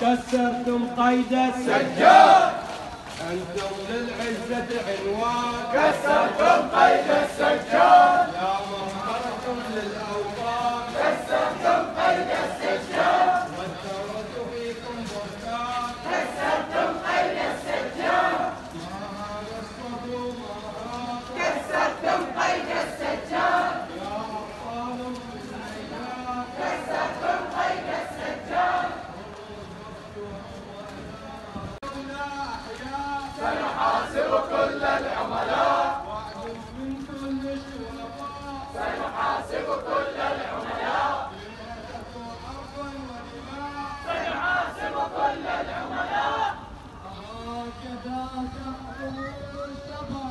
كسرتم قيد السجاد. أنتم للعزة عنوان. كسرتم قيد السجاد. كل العملاء. من كل الشرفاء هكذا تأخذ السفر